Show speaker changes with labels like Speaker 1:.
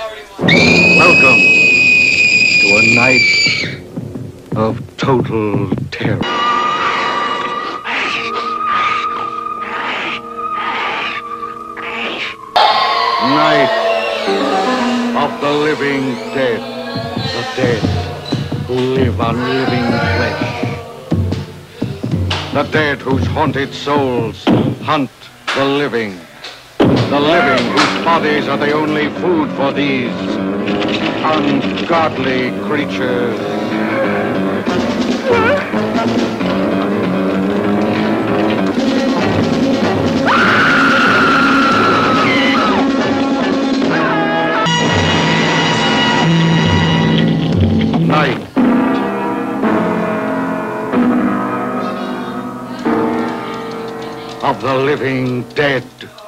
Speaker 1: Welcome to a night of total terror. Night of the living dead. The dead who live on living flesh. The dead whose haunted souls hunt the living. The living bodies are the only food for these ungodly creatures. Night. Of the living dead.